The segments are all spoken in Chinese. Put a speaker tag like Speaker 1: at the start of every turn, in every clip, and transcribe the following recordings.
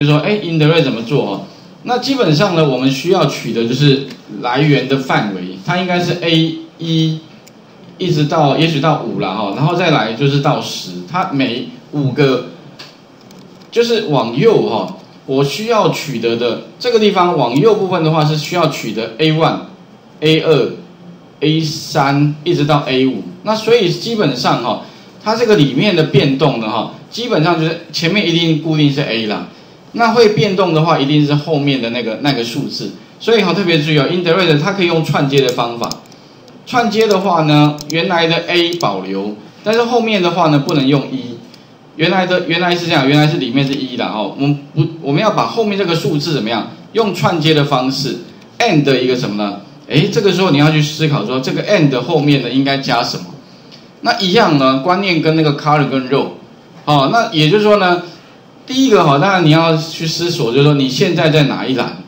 Speaker 1: 就说，哎，int 怎么做哦？那基本上呢，我们需要取的就是来源的范围，它应该是 a 一一直到也许到五了哈，然后再来就是到十，它每五个就是往右哈，我需要取得的这个地方往右部分的话是需要取得 a one、a 二、a 三一直到 a 五，那所以基本上哈，它这个里面的变动呢哈，基本上就是前面一定固定是 a 啦。那会变动的话，一定是后面的那个那个数字，所以好特别注意哦，int 它可以用串接的方法，串接的话呢，原来的 a 保留，但是后面的话呢不能用一，原来的原来是这样，原来是里面是一的哦，我们不我们要把后面这个数字怎么样，用串接的方式，and 一个什么呢？哎，这个时候你要去思考说，这个 and 后面呢应该加什么？那一样呢，观念跟那个 color 跟 row，哦，那也就是说呢。第一个哈，当然你要去思索，就是说你现在在哪一栏？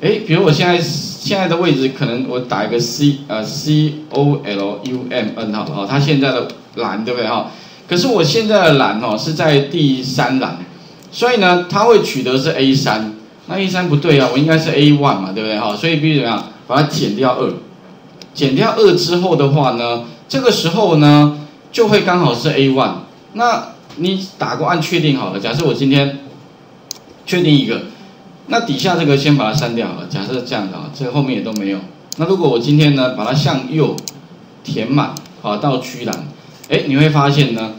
Speaker 1: 哎，比如我现在现在的位置，可能我打一个 C 呃 C O L U M N 哈，哦，它现在的栏对不对哈？可是我现在的栏哦是在第三栏，所以呢，它会取得是 A 三，那 A 三不对啊，我应该是 A one 嘛，对不对哈？所以必须怎么样，把它减掉二，减掉二之后的话呢，这个时候呢就会刚好是 A one，那。你打过按确定好了。假设我今天确定一个，那底下这个先把它删掉好了。假设这样的啊，这后面也都没有。那如果我今天呢，把它向右填满啊，到区栏，哎，你会发现呢，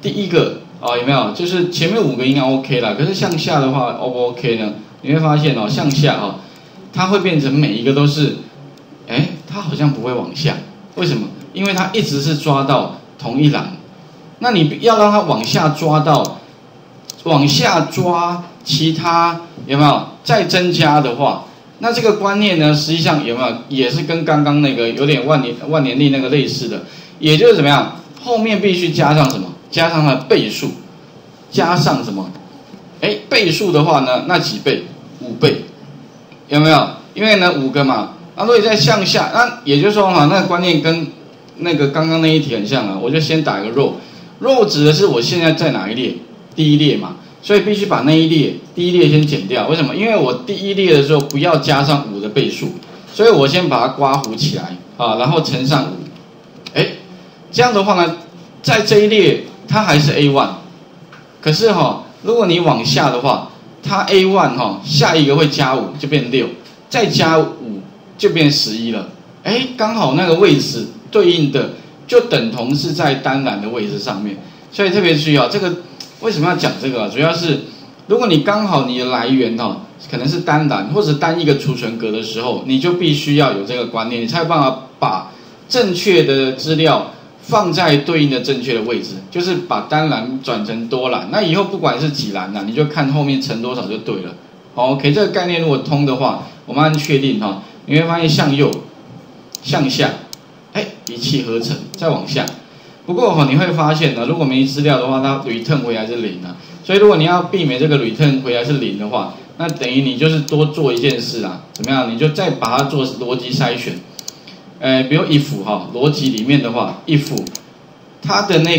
Speaker 1: 第一个啊有没有？就是前面五个应该 OK 了。可是向下的话，O 不 OK 呢？你会发现哦，向下啊，它会变成每一个都是，哎，它好像不会往下。为什么？因为它一直是抓到同一栏。那你要让它往下抓到，往下抓其他有没有再增加的话，那这个观念呢，实际上有没有也是跟刚刚那个有点万年万年历那个类似的，也就是怎么样，后面必须加上什么？加上它的倍数，加上什么？哎，倍数的话呢，那几倍？五倍，有没有？因为呢五个嘛，那所以在向下，那也就是说哈，那个观念跟那个刚刚那一题很像啊，我就先打一个 row。若指的是我现在在哪一列？第一列嘛，所以必须把那一列第一列先减掉。为什么？因为我第一列的时候不要加上五的倍数，所以我先把它刮弧起来啊，然后乘上五。哎，这样的话呢，在这一列它还是 A one，可是哈，如果你往下的话，它 A one 哈，下一个会加五就变六，再加五就变十一了。哎，刚好那个位置对应的。就等同是在单栏的位置上面，所以特别需要这个为什么要讲这个？主要是如果你刚好你的来源哈，可能是单栏或者单一个储存格的时候，你就必须要有这个观念，你才有办法把正确的资料放在对应的正确的位置，就是把单栏转成多栏。那以后不管是几栏呢，你就看后面乘多少就对了。OK，这个概念如果通的话，我们按确定哈，你会发现向右、向下。一气呵成，再往下。不过哈，你会发现呢，如果没资料的话，它 return 回来是零啊。所以如果你要避免这个 return 回来是零的话，那等于你就是多做一件事啊。怎么样？你就再把它做逻辑筛选。呃，比如 if 哈，逻辑里面的话，if 它的那。